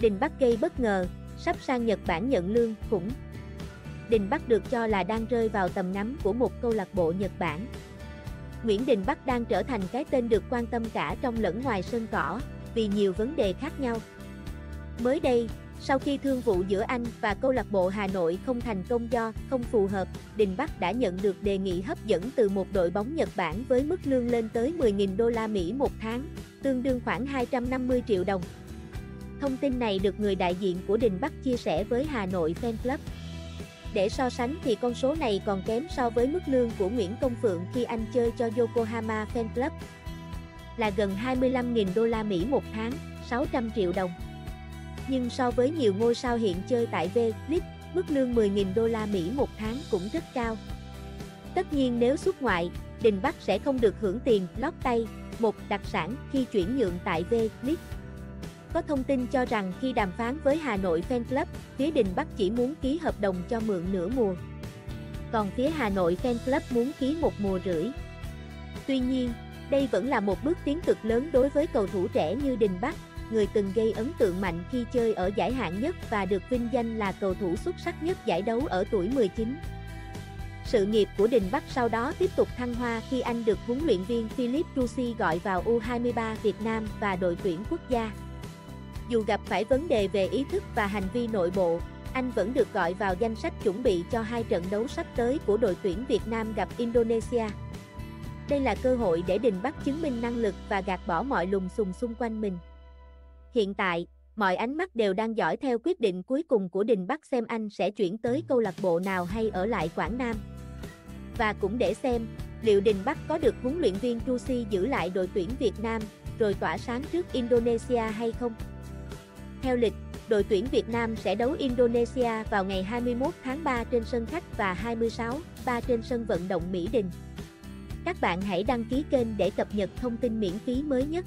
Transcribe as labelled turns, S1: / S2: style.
S1: Đình Bắc gây bất ngờ, sắp sang Nhật Bản nhận lương, khủng. Đình Bắc được cho là đang rơi vào tầm ngắm của một câu lạc bộ Nhật Bản. Nguyễn Đình Bắc đang trở thành cái tên được quan tâm cả trong lẫn ngoài sân cỏ, vì nhiều vấn đề khác nhau. Mới đây, sau khi thương vụ giữa anh và câu lạc bộ Hà Nội không thành công do không phù hợp, Đình Bắc đã nhận được đề nghị hấp dẫn từ một đội bóng Nhật Bản với mức lương lên tới 10.000 đô la Mỹ một tháng, tương đương khoảng 250 triệu đồng. Thông tin này được người đại diện của Đình Bắc chia sẻ với Hà Nội Fan Club. Để so sánh thì con số này còn kém so với mức lương của Nguyễn Công Phượng khi anh chơi cho Yokohama Fan Club là gần 25.000 đô la Mỹ một tháng, 600 triệu đồng. Nhưng so với nhiều ngôi sao hiện chơi tại V-League, mức lương 10.000 đô la Mỹ một tháng cũng rất cao. Tất nhiên nếu xuất ngoại, Đình Bắc sẽ không được hưởng tiền lót tay, một đặc sản khi chuyển nhượng tại V-League. Có thông tin cho rằng khi đàm phán với Hà Nội Fan Club, phía Đình Bắc chỉ muốn ký hợp đồng cho mượn nửa mùa. Còn phía Hà Nội Fan Club muốn ký một mùa rưỡi. Tuy nhiên, đây vẫn là một bước tiến cực lớn đối với cầu thủ trẻ như Đình Bắc, người từng gây ấn tượng mạnh khi chơi ở giải hạng nhất và được vinh danh là cầu thủ xuất sắc nhất giải đấu ở tuổi 19. Sự nghiệp của Đình Bắc sau đó tiếp tục thăng hoa khi anh được huấn luyện viên Philip Rusi gọi vào U23 Việt Nam và đội tuyển quốc gia. Dù gặp phải vấn đề về ý thức và hành vi nội bộ, anh vẫn được gọi vào danh sách chuẩn bị cho hai trận đấu sắp tới của đội tuyển Việt Nam gặp Indonesia. Đây là cơ hội để Đình Bắc chứng minh năng lực và gạt bỏ mọi lùng xùm xung quanh mình. Hiện tại, mọi ánh mắt đều đang dõi theo quyết định cuối cùng của Đình Bắc xem anh sẽ chuyển tới câu lạc bộ nào hay ở lại Quảng Nam. Và cũng để xem, liệu Đình Bắc có được huấn luyện viên Trusi giữ lại đội tuyển Việt Nam, rồi tỏa sáng trước Indonesia hay không? Theo lịch, đội tuyển Việt Nam sẽ đấu Indonesia vào ngày 21 tháng 3 trên sân khách và 26, 3 trên sân vận động Mỹ Đình. Các bạn hãy đăng ký kênh để cập nhật thông tin miễn phí mới nhất.